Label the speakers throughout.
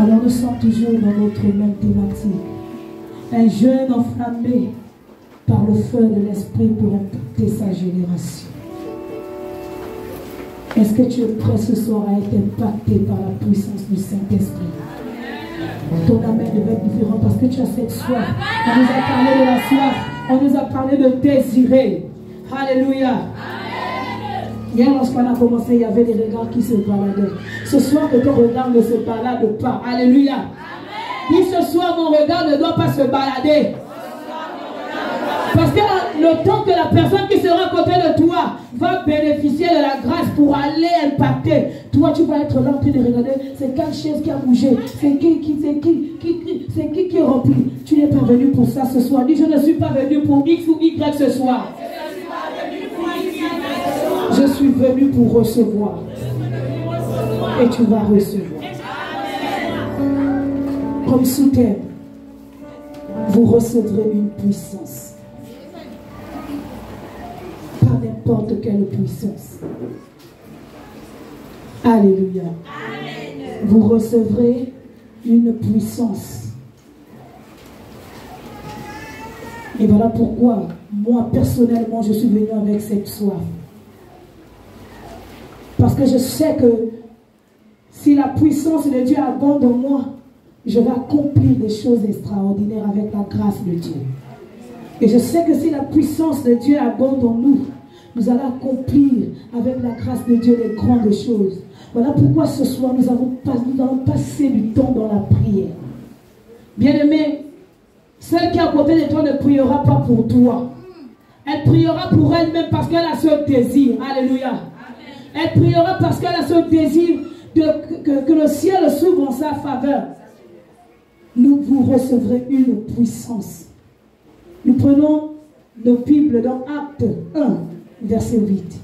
Speaker 1: Alors nous sommes toujours dans notre même thématique. Un jeune enflammé par le feu de l'esprit pour impacter sa génération. Est-ce que tu es prêt ce soir à être impacté par la puissance du Saint-Esprit? Ton amen devait être différent parce que tu as cette soif. On nous a parlé de la soif. On nous a parlé de désirer. Alléluia. Hier, lorsqu'on a commencé, il y avait des regards qui se baladaient. Ce soir, que ton regard ne se balade pas. Alléluia. Dis ce soir, mon regard ne doit pas se balader. Parce que le temps que la personne qui sera à côté de toi va bénéficier de la grâce pour aller impacter, toi tu vas être là en train de regarder, c'est quelle chaise qui a bougé, c'est qui, qui, c'est qui, qui, c'est qui qui est rempli. Tu n'es pas venu pour ça ce soir. Dis je ne suis pas venu pour X ou Y ce soir. Venu pour recevoir. Et tu vas recevoir. Comme soutien, vous recevrez une puissance. Pas n'importe quelle puissance. Alléluia. Vous recevrez une puissance. Et voilà pourquoi, moi personnellement, je suis venu avec cette soif. Parce que je sais que si la puissance de Dieu abonde en moi, je vais accomplir des choses extraordinaires avec la grâce de Dieu. Et je sais que si la puissance de Dieu abonde en nous, nous allons accomplir avec la grâce de Dieu les grandes choses. Voilà pourquoi ce soir nous, avons, allons passer du temps dans la prière. Bien-aimé, celle qui est à côté de toi ne priera pas pour toi. Elle priera pour elle-même parce qu'elle a ce désir. Alléluia. Elle priera parce qu'elle a ce désir que, le ciel s'ouvre en sa faveur. Nous vous recevrez une puissance. Nous prenons nos Bibles dans Acte 1, verset 8.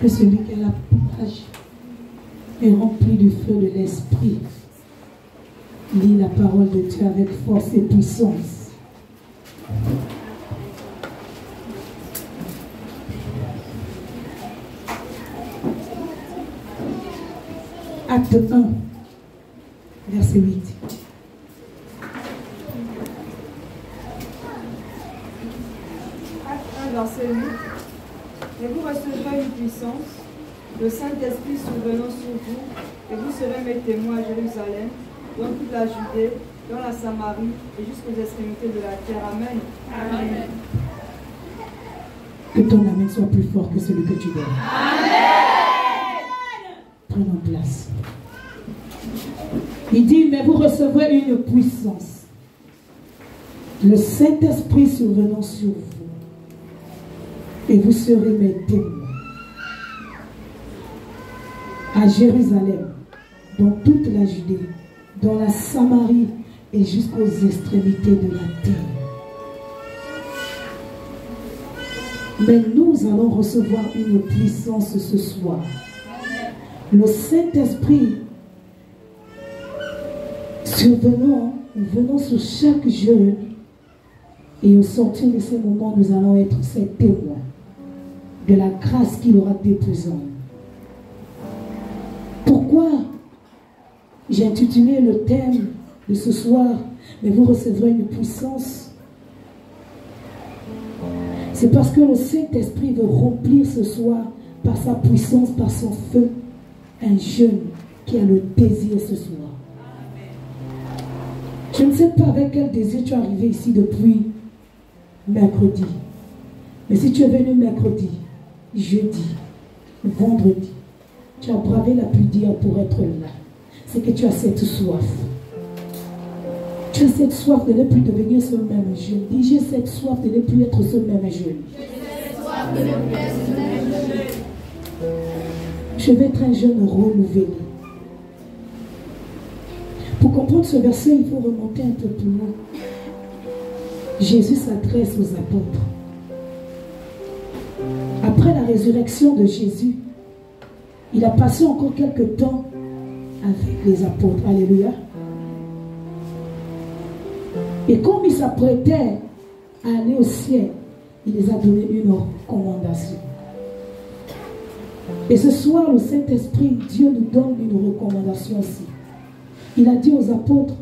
Speaker 1: Que celui qui a la page est rempli du feu de l'esprit. Lis la parole de Dieu avec force et puissance. Acte 1, verset 8.
Speaker 2: Acte 1, verset 8. Et vous recevrez une puissance, le Saint-Esprit survenant sur vous, et vous serez mes témoins à Jérusalem, dans toute la Judée, dans la Samarie et jusqu'aux extrémités de la terre. Amen. Amen.
Speaker 1: Que ton amen soit plus fort que celui que tu donnes. Prenons place. Il dit, mais vous recevrez une puissance. Le Saint-Esprit survenant sur vous. Et vous serez mes témoins. À Jérusalem, dans toute la Judée, dans la Samarie et jusqu'aux extrémités de la terre. Mais nous allons recevoir une puissance ce soir. Le Saint-Esprit survenant, venant sur chaque jeune, et au sortir de ces moments, nous allons être ses témoins de la grâce qu'il aura déposée. Pourquoi j'ai intitulé le thème de ce soir, mais vous recevrez une puissance. C'est parce que le Saint-Esprit veut remplir ce soir par sa puissance, par son feu, un jeune qui a le désir ce soir. Je ne sais pas avec quel désir tu es arrivé ici depuis mercredi. Mais si tu es venu mercredi, jeudi, vendredi, tu as bravé la d'hier pour être là c'est que tu as cette soif. Tu as cette soif de ne plus devenir ce même jeune. Dis, j'ai cette soif de ne plus être ce même jeune. Je vais être un jeune renouvelé. Pour comprendre ce verset, il faut remonter un peu plus loin. Jésus s'adresse aux apôtres. Après la résurrection de Jésus, il a passé encore quelques temps avec les apôtres. Alléluia. Et comme il s'apprêtait à aller au ciel, il les a donné une recommandation. Et ce soir, le Saint-Esprit, Dieu nous donne une recommandation aussi. Il a dit aux apôtres,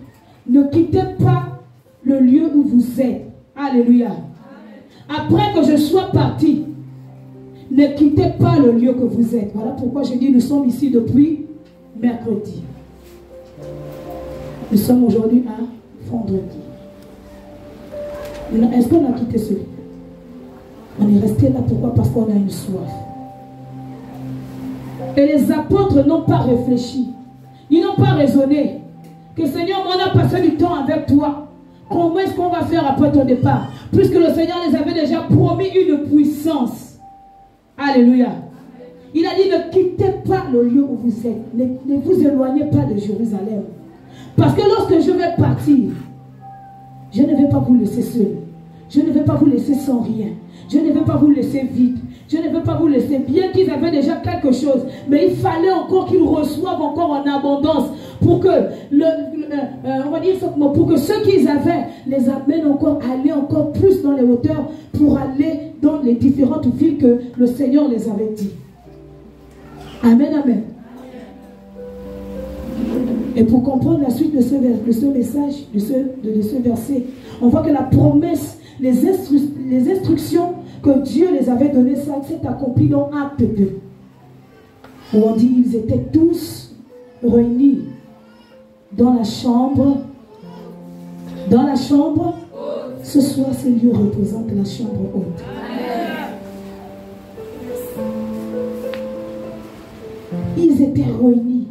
Speaker 1: ne quittez pas le lieu où vous êtes. Alléluia. Après que je sois parti, ne quittez pas le lieu que vous êtes. Voilà pourquoi je dis, nous sommes ici depuis mercredi. Nous sommes aujourd'hui à vendredi. Est-ce qu'on a quitté ce lieu? On est resté là pourquoi? Parce qu'on a une soif. Et les apôtres n'ont pas réfléchi. Ils n'ont pas raisonné. Que Seigneur, on a passé du temps avec toi. Comment est-ce qu'on va faire après ton départ? Puisque le Seigneur les avait déjà promis une puissance. Alléluia. Il a dit ne quittez pas le lieu où vous êtes. Ne, vous éloignez pas de Jérusalem. Parce que lorsque je vais partir, je ne vais pas vous laisser seul. Je ne vais pas vous laisser sans rien. Je ne vais pas vous laisser vide. Je ne veux pas vous laisser, bien qu'ils avaient déjà quelque chose, mais il fallait encore qu'ils reçoivent encore en abondance pour que, le, euh, euh, on va pour que ceux qu'ils avaient les amènent encore aller encore plus dans les hauteurs pour aller dans les différentes villes que le Seigneur les avait dit. Amen, amen. Et pour comprendre la suite de ce, message, de ce, verset, on voit que la promesse, les, instructions que Dieu les avait données, s'est accompli dans Acte 2. Où on dit ils étaient tous réunis dans la chambre. Dans la chambre. Ce soir, ce lieu représente la chambre haute. Ils étaient réunis.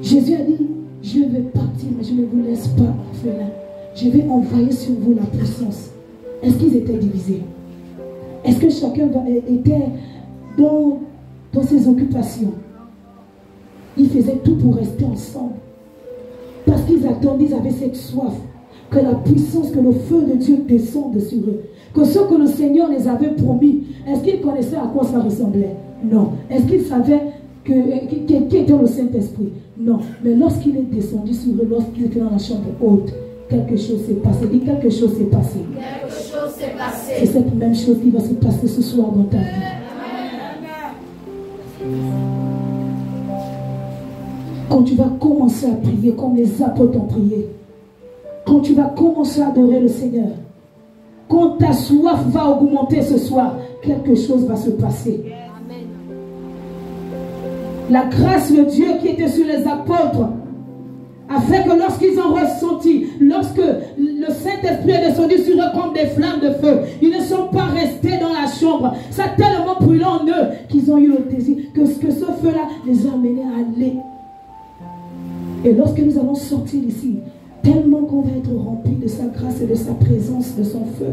Speaker 1: Jésus a dit, je vais partir, mais je ne vous laisse pas orphelin. Je vais envoyer sur vous la puissance. Est-ce qu'ils étaient divisés? Est-ce que chacun était dans, dans ses occupations? Ils faisaient tout pour rester ensemble. Parce qu'ils attendaient, ils avaient cette soif. Que la puissance, que le feu de Dieu descende sur eux. Que ce que le Seigneur les avait promis, est-ce qu'ils connaissaient à quoi ça ressemblait? Non. Est-ce qu'ils savaient que, qui était le Saint-Esprit Non. Mais lorsqu'il est descendu sur eux, lorsqu'il était dans la chambre haute, quelque chose s'est passé. Dis quelque chose s'est passé.
Speaker 3: Quelque chose s'est passé.
Speaker 1: C'est cette même chose qui va se passer ce soir dans ta vie. Quand tu vas commencer à prier comme les apôtres ont prié, quand tu vas commencer à adorer le Seigneur, quand ta soif va augmenter ce soir, quelque chose va se passer. La grâce de Dieu qui était sur les apôtres afin que lorsqu'ils ont ressenti, lorsque le Saint-Esprit est descendu sur eux comme des flammes de feu, ils ne sont pas restés dans la chambre. Ça a tellement brûlé en eux qu'ils ont eu le désir que, que ce feu-là les a amenés à aller. Et lorsque nous allons sortir ici, tellement qu'on va être rempli de sa grâce et de sa présence, de son feu,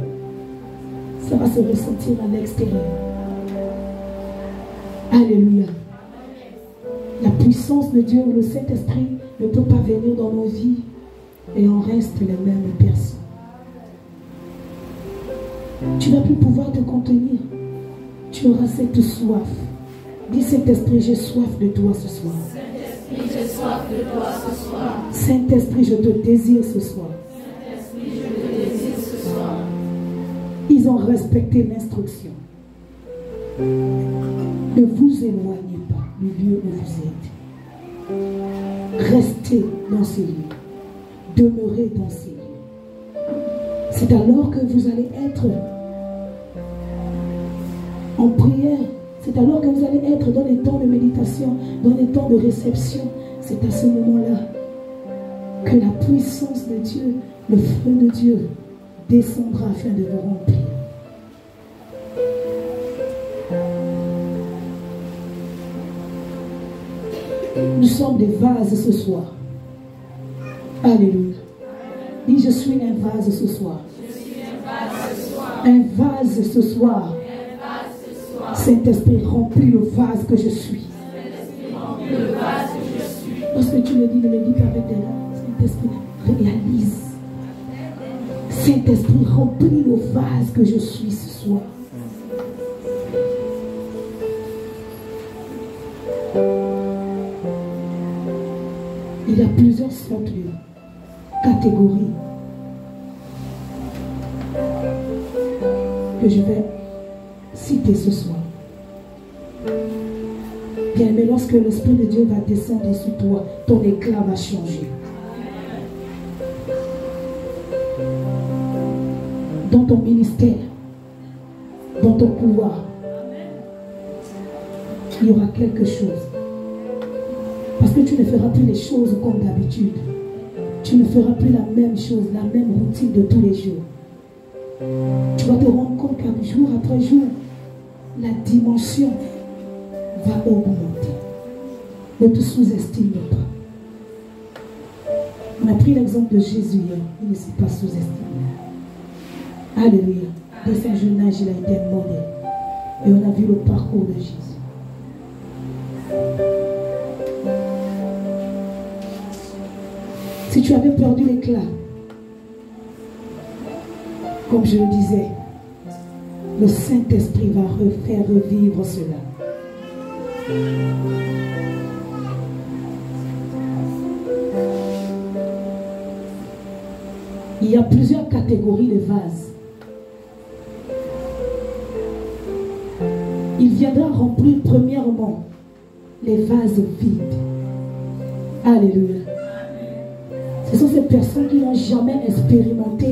Speaker 1: ça va se ressentir à l'extérieur. Alléluia. La puissance de Dieu, le Saint-Esprit, ne peut pas venir dans nos vies et on reste les mêmes personnes. Tu vas plus pouvoir te contenir. Tu auras cette soif. Dis Saint-Esprit, j'ai soif de toi ce soir.
Speaker 3: Saint-Esprit, j'ai soif de toi ce soir.
Speaker 1: Saint-Esprit, je te désire ce soir.
Speaker 3: Saint-Esprit, je te désire ce soir.
Speaker 1: Ils ont respecté l'instruction. Ne vous éloignez du lieu où vous êtes. Restez dans ces lieux. Demeurez dans ces lieux. C'est alors que vous allez être en prière. C'est alors que vous allez être dans les temps de méditation, dans les temps de réception. C'est à ce moment-là que la puissance de Dieu, le feu de Dieu descendra afin de vous remplir. Sommes des vases ce soir. Alléluia. Dis, je suis un vase ce soir. Un vase ce soir. Saint-Esprit, remplis le vase que je suis. Lorsque tu le dis, ne le dis pas avec des larmes. Saint-Esprit, réalise. Saint-Esprit, remplis le vase que je suis ce soir. Il y a plusieurs de catégories. que je vais citer ce soir. Bien, mais lorsque l'Esprit de Dieu va descendre sur toi, ton éclat va changer. Dans ton ministère, dans ton pouvoir, il y aura quelque chose. Que tu ne feras plus les choses comme d'habitude. Tu ne feras plus la même chose, la même routine de tous les jours. Tu vas te rendre compte qu'un jour après jour, la dimension va augmenter. Ne te sous-estime pas. On a pris l'exemple de Jésus hier. Il ne s'est pas sous-estimé. Alléluia. Dès son jeune âge, il a été modèle. Et on a vu le parcours de Jésus. Tu avais perdu l'éclat, comme je le disais, le Saint-Esprit va refaire revivre cela. Il y a plusieurs catégories de vases. Il viendra remplir premièrement les vases vides. Alléluia. Ce sont ces personnes qui n'ont jamais expérimenté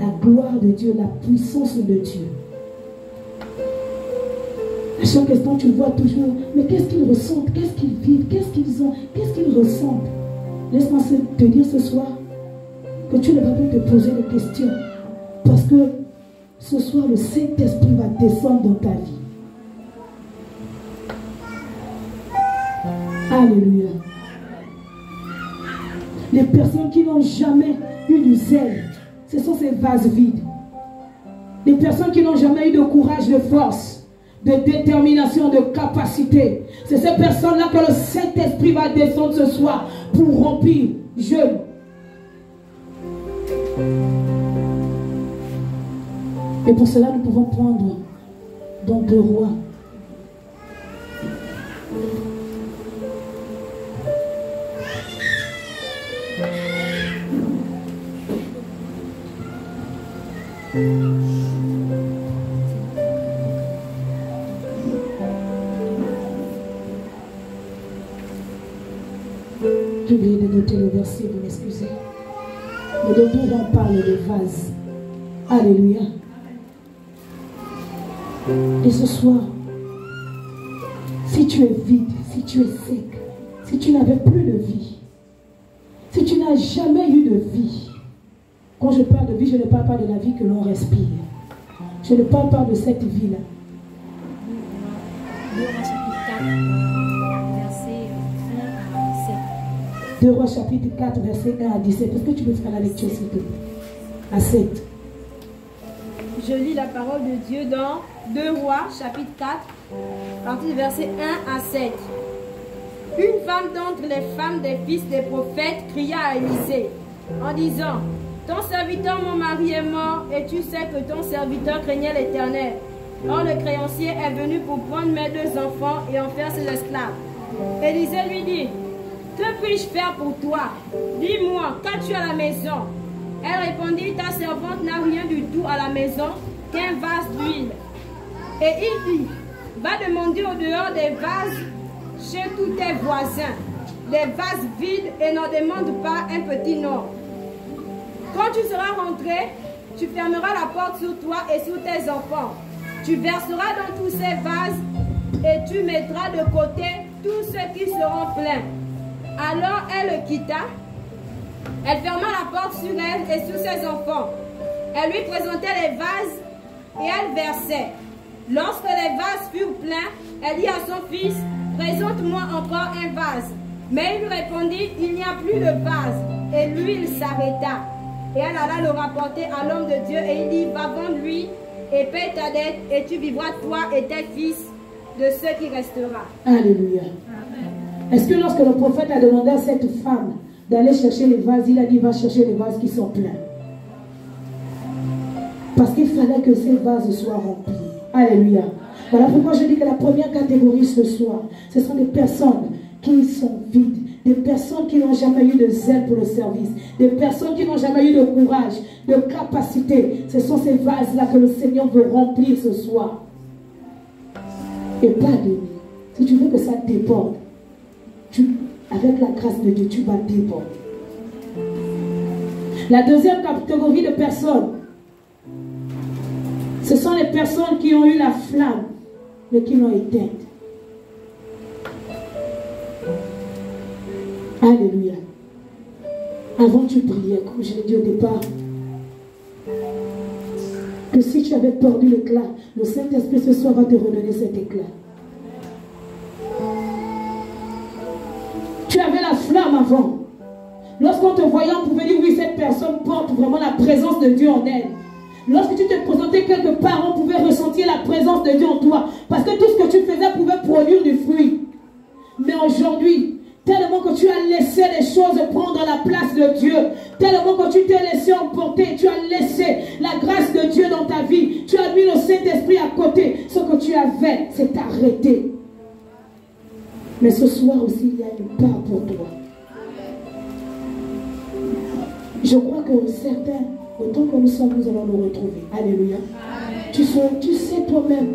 Speaker 1: la gloire de Dieu, la puissance de Dieu. À chaque instant, tu le vois toujours. Mais qu'est-ce qu'ils ressentent? Qu'est-ce qu'ils vivent? Qu'est-ce qu'ils ont? Qu'est-ce qu'ils ressentent? Laisse-moi te dire ce soir que tu ne vas plus te poser de questions. Parce que ce soir, le Saint-Esprit va descendre dans ta vie. Alléluia. Les personnes qui n'ont jamais eu du zèle, ce sont ces vases vides. Les personnes qui n'ont jamais eu de courage, de force, de détermination, de capacité. C'est ces personnes-là que le Saint-Esprit va descendre ce soir pour remplir jeûne. Et pour cela, nous pouvons prendre dans deux rois J'ai oublié de noter le verset, vous m'excusez. Mais de deux on parle de vase. Alléluia. Et ce soir, si tu es vide, si tu es sec, si tu n'avais plus de vie, si tu n'as jamais eu de vie, quand je parle de vie, je ne parle pas de la vie que l'on respire. Je ne parle pas de cette vie-là. Deux Rois chapitre 4, verset 1 à 17. Est-ce que tu peux faire la lecture, s'il te plaît? À 7.
Speaker 4: Je lis la parole de Dieu dans 2 Rois, chapitre 4, partie du verset 1 à 7. Une femme d'entre les femmes des fils des prophètes cria à Élisée en disant Ton serviteur, mon mari, est mort, et tu sais que ton serviteur craignait l'éternel. Or, le créancier est venu pour prendre mes deux enfants et en faire ses esclaves. Élisée lui dit Que puis-je faire pour toi? Dis-moi, qu'as-tu à la maison? Elle répondit Ta servante n'a rien du tout à la maison qu'un vase d'huile. Et il dit Va demander au dehors des vases chez tous tes voisins, les vases vides, et n'en demande pas un petit nom. Quand tu seras rentré, tu fermeras la porte sur toi et sur tes enfants. Tu verseras dans tous ces vases et tu mettras de côté tous ceux qui seront pleins. Alors elle le quitta. Elle ferma la porte sur elle et sur ses enfants. Elle lui présentait les vases et elle versait. Lorsque les vases furent pleins, elle dit à son fils, présente-moi encore un vase. Mais il lui répondit, il n'y a plus de vase. Et l'huile s'arrêta. Et elle alla le rapporter à l'homme de Dieu et il dit, va vendre lui et paie ta dette et tu vivras toi et tes fils de ce qui restera.
Speaker 1: Alléluia. Est-ce que lorsque le prophète a demandé à cette femme d'aller chercher les vases, il a dit va chercher les vases qui sont pleins? Parce qu'il fallait que ces vases soient remplis. Alléluia. Voilà pourquoi je dis que la première catégorie ce soir, ce sont des personnes qui sont vides, des personnes qui n'ont jamais eu de zèle pour le service, des personnes qui n'ont jamais eu de courage, de capacité. Ce sont ces vases-là que le Seigneur veut remplir ce soir. Et pas de. Si tu veux que ça déborde, avec la grâce de Dieu, tu vas déborder. La deuxième catégorie de personnes, ce sont les personnes qui ont eu la flamme, mais qui l'ont éteinte. Alléluia. Avant tu priais, comme je l'ai dit au départ, que si tu avais perdu l'éclat, le Saint-Esprit ce soir va te redonner cet éclat. Tu avais la flamme avant. Lorsqu'on te voyait, on pouvait dire, oui, cette personne porte vraiment la présence de Dieu en elle. Lorsque tu te présentais quelque part, on pouvait ressentir la présence de Dieu en toi. Parce que tout ce que tu faisais pouvait produire du fruit. Mais aujourd'hui, tellement que tu as laissé les choses prendre la place de Dieu, tellement que tu t'es laissé emporter, tu as laissé la grâce de Dieu dans ta vie, tu as mis le Saint-Esprit à côté, ce que tu avais s'est arrêté. Mais ce soir aussi, il y a une part pour toi. Je crois que certains, autant que nous sommes, nous allons nous retrouver. Alléluia. Tu sais toi-même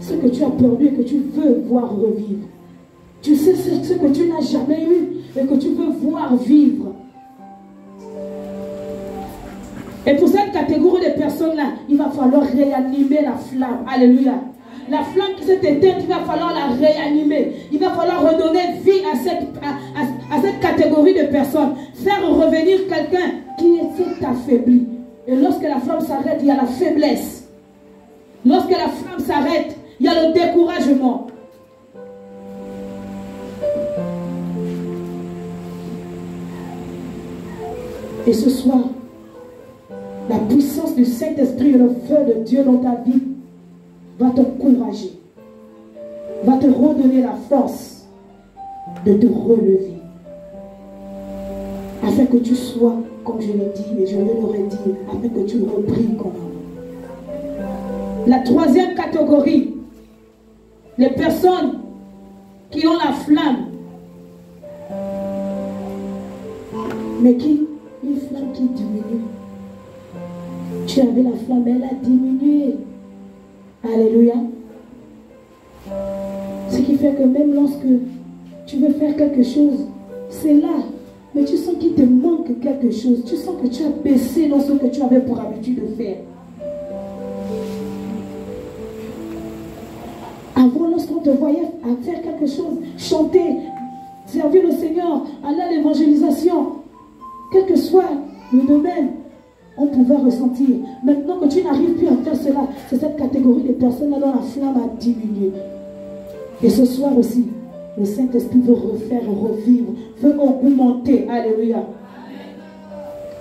Speaker 1: ce que tu as perdu et que tu veux voir revivre. Tu sais ce que tu n'as jamais eu et que tu veux voir vivre. Et pour cette catégorie de personnes-là, il va falloir réanimer la flamme. Alléluia. La flamme qui s'est éteinte, il va falloir la réanimer. Il va falloir redonner vie à cette, à, cette catégorie de personnes. Faire revenir quelqu'un qui était affaibli. Et lorsque la flamme s'arrête, il y a la faiblesse. Lorsque la flamme s'arrête, il y a le découragement. Et ce soir, la puissance du Saint-Esprit et le feu de Dieu dans ta vie va t'encourager, va te redonner la force de te relever. Afin que tu sois, comme je l'ai dit et je le redire, afin que tu repris comme La troisième catégorie, les personnes qui ont la flamme, mais qui qui diminue. Tu avais la flamme, elle a diminué. Alléluia. Ce qui fait que même lorsque tu veux faire quelque chose, c'est là. Mais tu sens qu'il te manque quelque chose. Tu sens que tu as baissé dans ce que tu avais pour habitude de faire. Avant, lorsqu'on te voyait faire quelque chose, chanter, servir le Seigneur, aller à l'évangélisation, quel que soit le domaine, on pouvait ressentir. Maintenant que tu n'arrives plus à faire cela, c'est cette catégorie de personnes-là dont la flamme a diminué. Et ce soir aussi, le Saint-Esprit veut refaire, revivre, veut augmenter. Alléluia.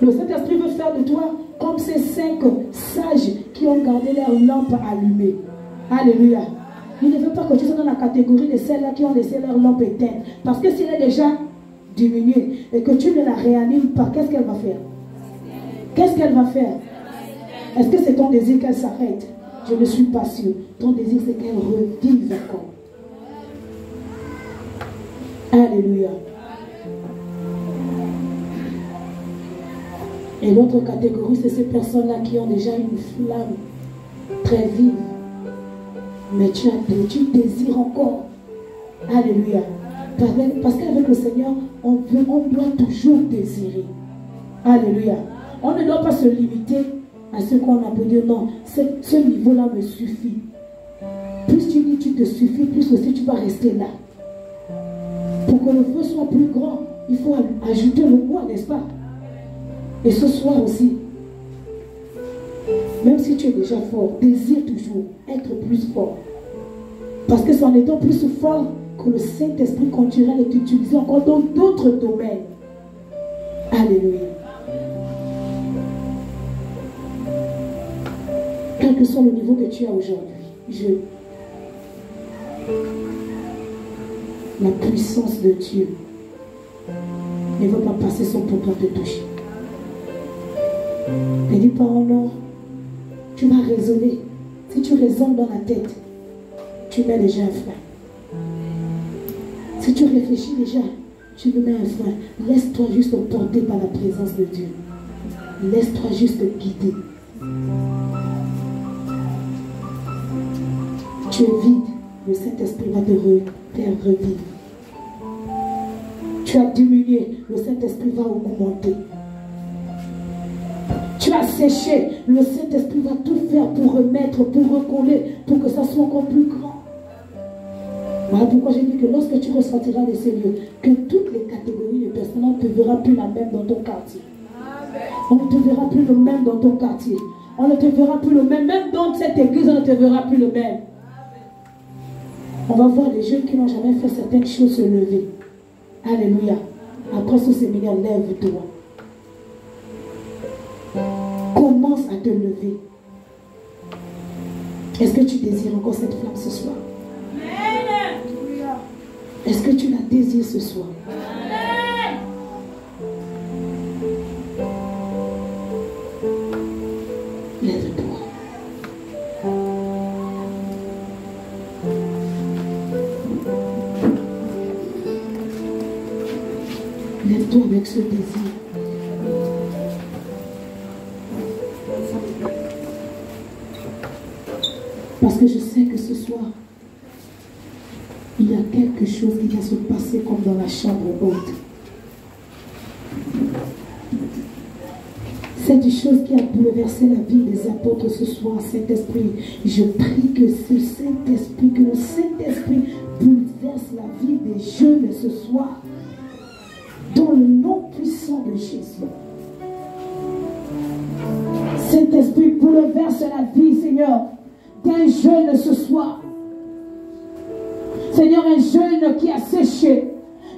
Speaker 1: Le Saint-Esprit veut faire de toi comme ces cinq sages qui ont gardé leur lampe allumée. Alléluia. Il ne veut pas que tu sois dans la catégorie de celles-là qui ont laissé leur lampe éteinte. Parce que s'il est déjà diminuer et que tu ne la réanimes pas, qu'est-ce qu'elle va faire? Qu'est-ce qu'elle va faire? Est-ce que c'est ton désir qu'elle s'arrête? Je ne suis pas sûr. Ton désir, c'est qu'elle revive encore. Alléluia. Et l'autre catégorie, c'est ces personnes-là qui ont déjà une flamme très vive. Mais tu, as, tu désires encore. Alléluia. Parce qu'avec le Seigneur, on, doit toujours désirer. Alléluia. On ne doit pas se limiter à ce qu'on a pu dire. Non, ce niveau-là me suffit. Plus tu dis tu te suffis, plus aussi tu vas rester là. Pour que le feu soit plus grand, il faut ajouter le bois, n'est-ce pas? Et ce soir aussi, même si tu es déjà fort, désire toujours être plus fort. Parce que c'est en étant plus fort que le Saint-Esprit continuera de t'utiliser encore dans d'autres domaines. Alléluia. Que soit le niveau que tu as aujourd'hui, je... La puissance de Dieu ne va pas passer son pouvoir te toucher. Ne dis pas, oh non, tu vas raisonner. Si tu raisonnes dans la tête, tu mets déjà un frein. Si tu réfléchis déjà, tu me mets un frein. Laisse-toi juste porter par la présence de Dieu. Laisse-toi juste guider. Tu es vide. Le Saint-Esprit va te faire revivre. Tu as diminué. Le Saint-Esprit va augmenter. Tu as séché. Le Saint-Esprit va tout faire pour remettre, pour recoller, pour que ça soit encore plus grand. Voilà pourquoi j'ai dit que lorsque tu ressentiras de ces lieux, que toutes les catégories de personnes, on ne te verra plus la même dans ton quartier. On ne te verra plus le même dans ton quartier. On ne te verra plus le même. Même dans cette église, on ne te verra plus le même. On va voir les jeunes qui n'ont jamais fait certaines choses se lever. Alléluia. Après ce séminaire, lève-toi. Commence à te lever. Est-ce que tu désires encore cette flamme ce soir? Est-ce que tu la désires ce soir? Ce désir. Parce que je sais que ce soir, il y a quelque chose qui va se passer comme dans la chambre haute. Cette chose qui a bouleversé la vie des apôtres ce soir, Saint-Esprit, je prie que ce Saint-Esprit, que le Saint-Esprit bouleverse la vie des jeunes ce soir, Jésus. Saint-Esprit bouleverse la vie, Seigneur, d'un jeune ce soir. Seigneur, un jeune qui a séché.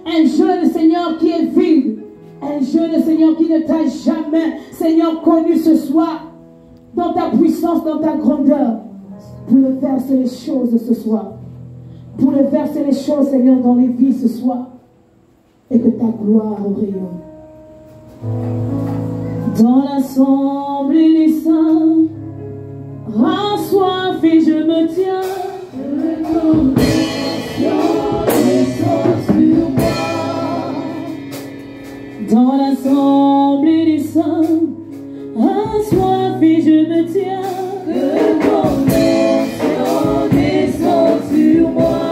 Speaker 1: Un jeune, Seigneur, qui est vide. Un jeune, Seigneur, qui ne t'a jamais, Seigneur, connu ce soir. Dans ta puissance, dans ta grandeur. Pour le verser les choses ce soir. Pour le verser les choses, Seigneur, dans les vies ce soir. Et que ta gloire rayonne. Dans l'assemblée des saints, rassoif et je me tiens. Dans l'assemblée des saints, un soif et je me tiens.